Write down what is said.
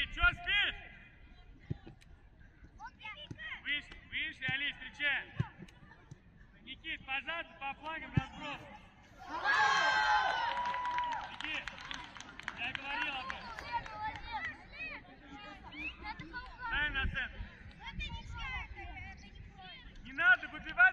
спит? Че спит? Видишь, вышли, Али, встречай. Никит, позаду, по флагам разброс.